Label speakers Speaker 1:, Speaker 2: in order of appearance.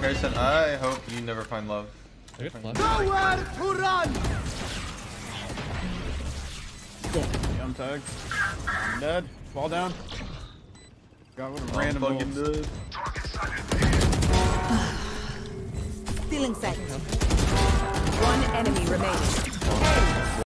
Speaker 1: Harrison, I hope you never find love.
Speaker 2: Nowhere to run!
Speaker 3: Yeah, I'm tagged. I'm dead. Fall down. Got one of
Speaker 1: oh,
Speaker 3: random
Speaker 1: fucking dude.
Speaker 4: Stealing sight. One enemy remaining.